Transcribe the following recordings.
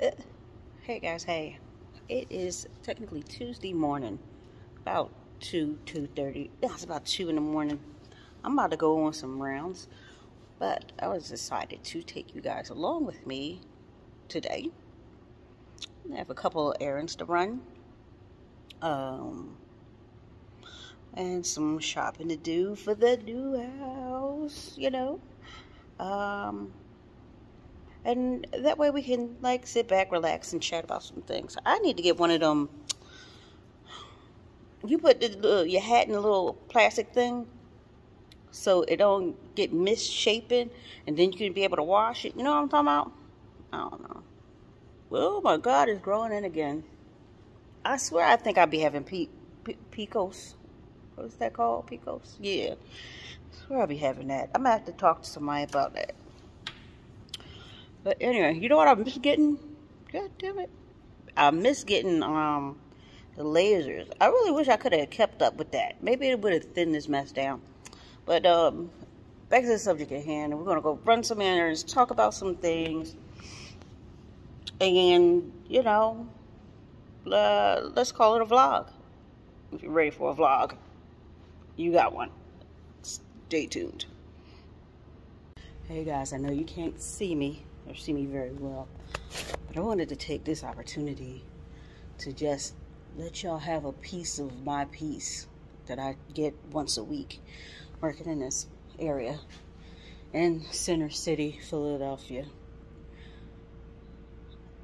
Uh, hey guys, hey. It is technically Tuesday morning, about 2, 2.30. Yeah, it's about 2 in the morning. I'm about to go on some rounds, but I was decided to take you guys along with me today. I have a couple of errands to run. Um, and some shopping to do for the new house, you know. Um, and that way we can like sit back, relax, and chat about some things. I need to get one of them. You put the, your hat in a little plastic thing, so it don't get misshapen, and then you can be able to wash it. You know what I'm talking about? I don't know. Well, my God, it's growing in again. I swear, I think I'll be having PCOS. What's that called? PCOS? Yeah. I swear I'll be having that. I'm gonna have to talk to somebody about that. But anyway, you know what I miss getting? God damn it. I miss getting um the lasers. I really wish I could have kept up with that. Maybe it would have thinned this mess down. But um back to the subject at hand. We're gonna go run some errands, talk about some things. And, you know, uh, let's call it a vlog. If you're ready for a vlog, you got one. Stay tuned. Hey guys, I know you can't see me or see me very well. But I wanted to take this opportunity to just let y'all have a piece of my piece that I get once a week working in this area in Center City, Philadelphia.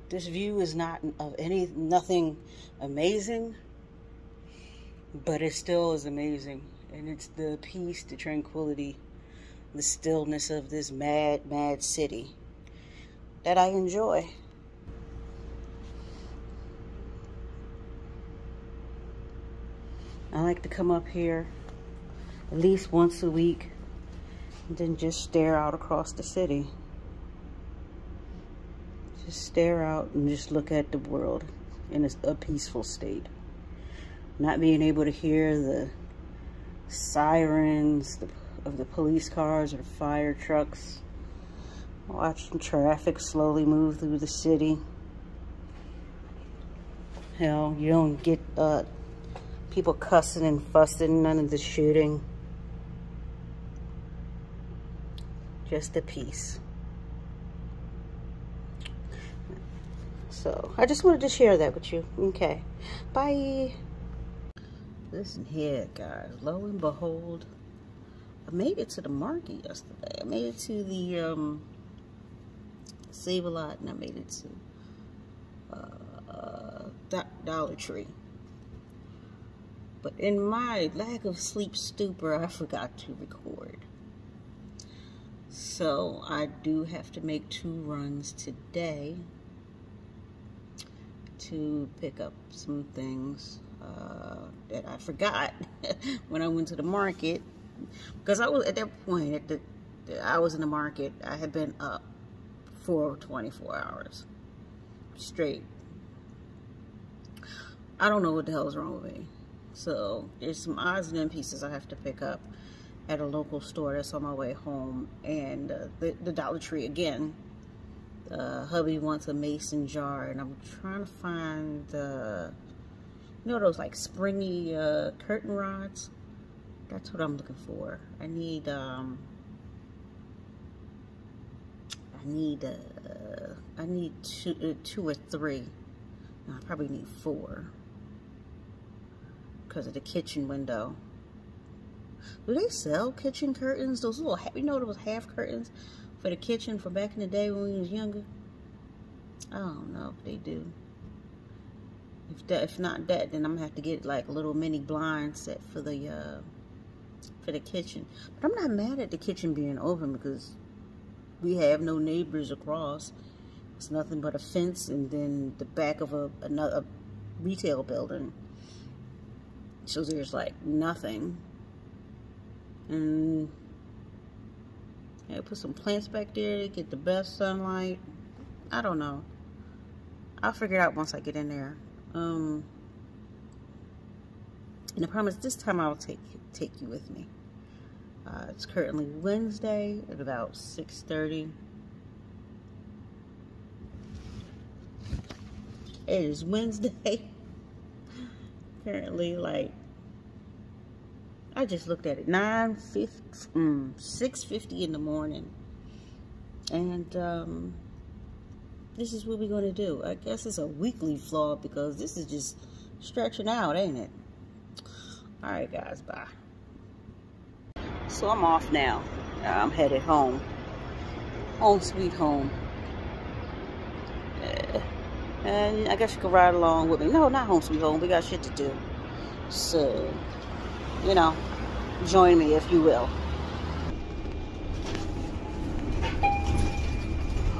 This view is not of any nothing amazing, but it still is amazing. And it's the peace, the tranquility, the stillness of this mad, mad city that I enjoy. I like to come up here at least once a week and then just stare out across the city. Just stare out and just look at the world in a, a peaceful state. Not being able to hear the sirens of the police cars or fire trucks Watching traffic slowly move through the city. Hell, you don't get uh, people cussing and fussing, none of the shooting. Just a peace. So, I just wanted to share that with you. Okay. Bye. Listen here, guys. Lo and behold, I made it to the market yesterday. I made it to the, um, Save a Lot, and I made it to uh, Dollar Tree. But in my lack of sleep stupor, I forgot to record. So I do have to make two runs today to pick up some things uh, that I forgot when I went to the market. Because I was at that point, at the, I was in the market. I had been up for 24 hours straight. I don't know what the hell is wrong with me. So there's some odds and end pieces I have to pick up at a local store that's on my way home. And uh, the, the, Dollar Tree again. Uh, hubby wants a mason jar and I'm trying to find the, you know those like springy uh, curtain rods? That's what I'm looking for. I need um, need uh, I need two, uh, two or three. I probably need four because of the kitchen window. Do they sell kitchen curtains? Those little, you know, those half curtains for the kitchen from back in the day when we was younger. I don't know if they do. If that, if not that, then I'm gonna have to get like a little mini blind set for the uh, for the kitchen. But I'm not mad at the kitchen being open because we have no neighbors across. It's nothing but a fence and then the back of a another retail building. So there's like nothing. And I put some plants back there to get the best sunlight. I don't know. I'll figure it out once I get in there. Um, and I promise this time I'll take take you with me. Uh, it's currently Wednesday at about 6.30. It is Wednesday. Currently, like, I just looked at it. 9 mm, 6.50 in the morning. And, um, this is what we're going to do. I guess it's a weekly vlog because this is just stretching out, ain't it? Alright, guys. Bye. So I'm off now. I'm headed home. Home sweet home. And I guess you can ride along with me. No, not home sweet home. We got shit to do. So, you know, join me if you will.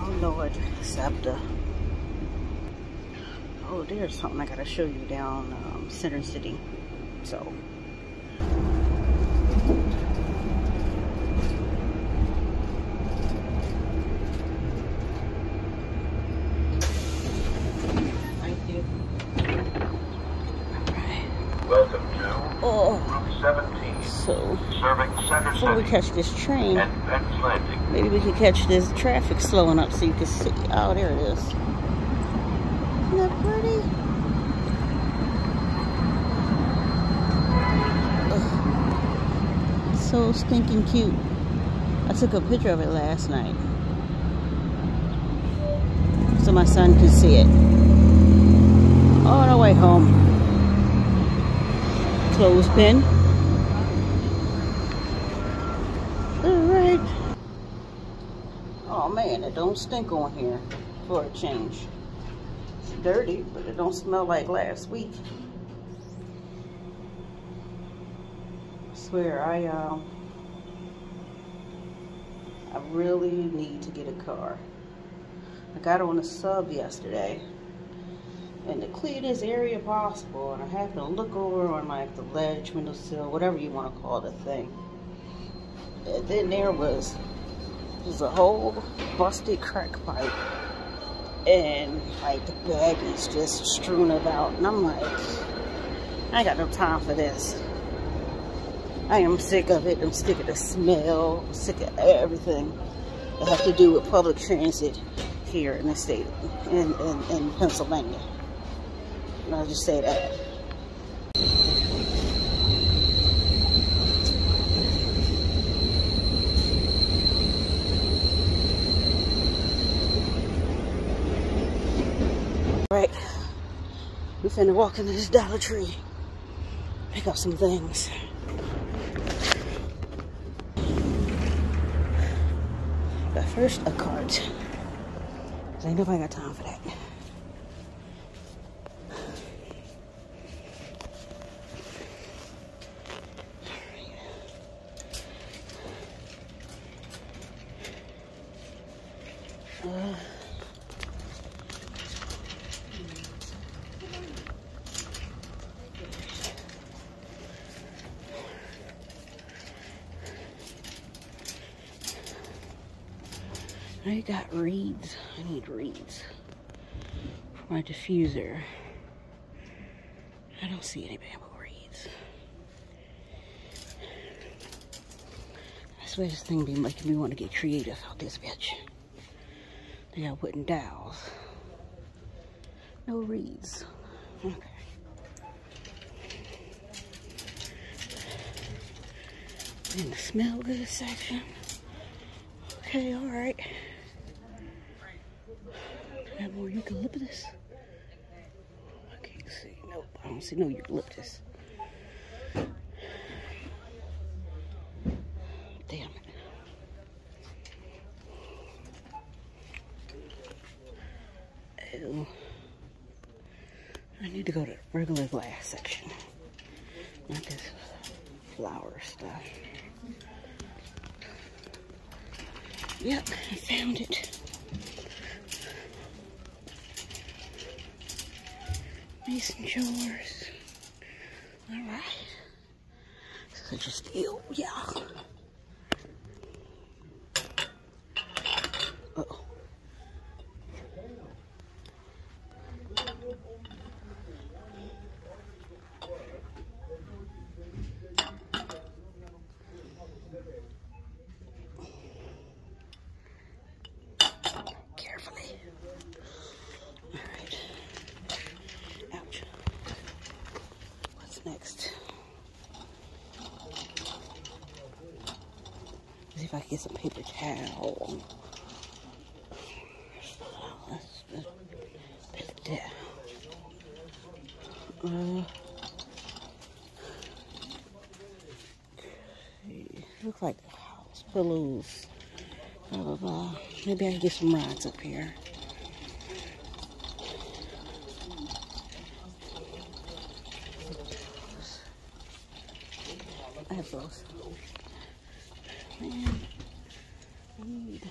Oh, Lord. SEPTA. Oh, there's something I gotta show you down um, Center City. So, before we catch this train, maybe we can catch this traffic slowing up so you can see. Oh, there it is. Isn't that pretty? Ugh. So stinking cute. I took a picture of it last night. So my son could see it. On our way home. Clothespin. Oh man, it don't stink on here for a change. It's dirty, but it don't smell like last week. I swear, I um, I really need to get a car. I got on a sub yesterday, and to clear this area possible, and I happened to look over on like the ledge, windowsill, whatever you want to call the thing. And then there was there's a whole busted crack pipe and like the baggies just strewn about and I'm like I got no time for this. I am sick of it. I'm sick of the smell. I'm sick of everything that have to do with public transit here in the state in, in, in Pennsylvania. And I'll just say that Right, we finna walk into this Dollar Tree, pick up some things. But first, a cart. Ain't nobody got time for that. I got reeds. I need reeds for my diffuser. I don't see any bamboo reeds. I swear this thing be making me want to get creative out this bitch. They got wooden dowels. No reeds. Okay. In the smell good section. Okay, alright. Have more eucalyptus? I can't see. Nope, I don't see no eucalyptus. Damn it. Ew. I need to go to the regular glass section. Not this flower stuff. Yep, I found it. Mason jars. Alright. Such a steal, yeah. Uh oh. Carefully. Alright. I can get some paper towel. Uh, looks like house pillows. Blah, blah, blah. Maybe I can get some rods up here. I have those. Need.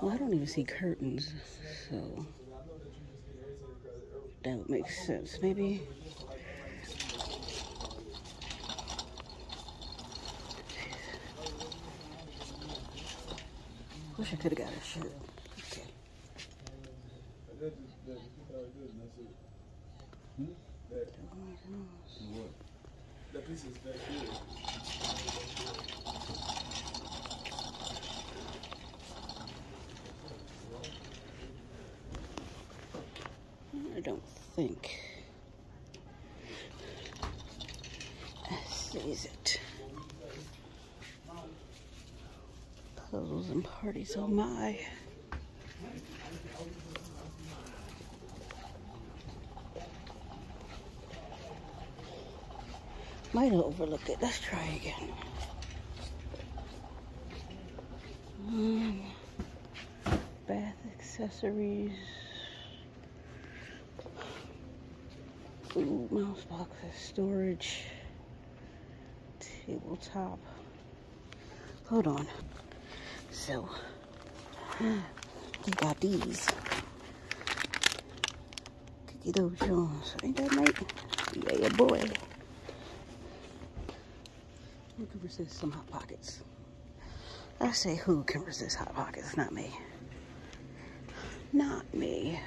Well, I don't even see curtains, so that would make sense. Maybe. Wish I could have got a shirt. Okay. That piece is back here. I don't think sees it. Puzzles and parties, oh my. Might have overlooked it. Let's try again. Um, bath accessories. Ooh, mouse boxes, storage, tabletop. Hold on. So, they got these. Cookie Dough Jones. Ain't that right? Yeah, boy. Who can resist some Hot Pockets? I say who can resist Hot Pockets, not me. Not me.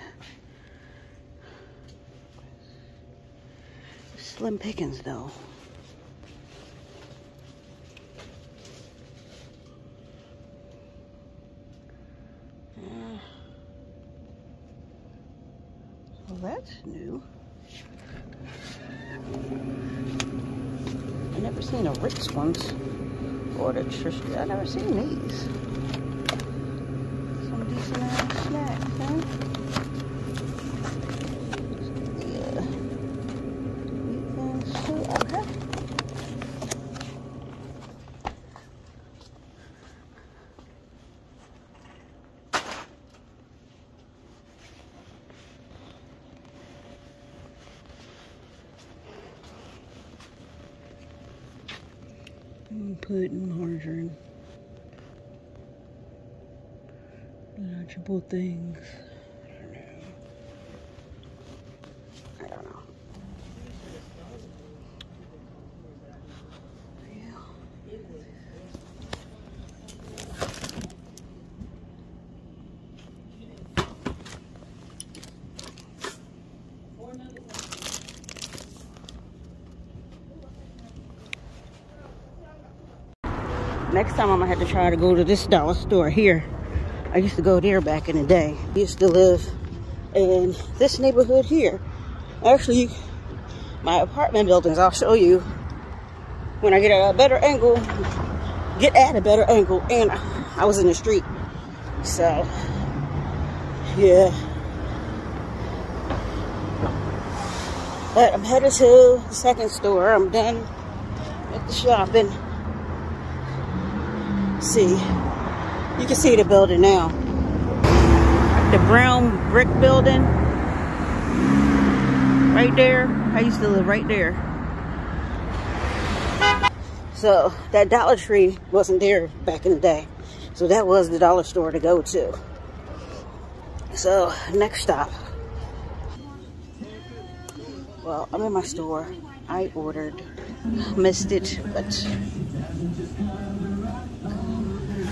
Slim pickings, though. Well, that's new. I never seen a Ritz ones or the Triscuit. I never seen these. Some decent snacks, huh? Yeah. Wheat too. Okay. Put margarine. Legible things. Next time I'm gonna have to try to go to this dollar store here. I used to go there back in the day. I used to live in this neighborhood here. Actually, my apartment buildings, I'll show you when I get at a better angle, get at a better angle, and I was in the street. So, yeah. But I'm headed to the second store. I'm done with the shopping see. You can see the building now. The brown brick building. Right there. I used to live right there. So that Dollar Tree wasn't there back in the day. So that was the dollar store to go to. So next stop. Well, I'm in my store. I ordered. Missed it, but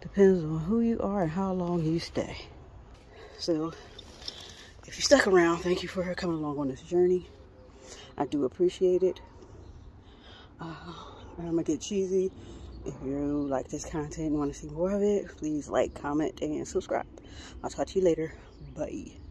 Depends on who you are and how long you stay. So, if you stuck around, thank you for coming along on this journey. I do appreciate it. Uh, I'm gonna get cheesy. If you like this content and want to see more of it, please like, comment, and subscribe. I'll talk to you later. Bye.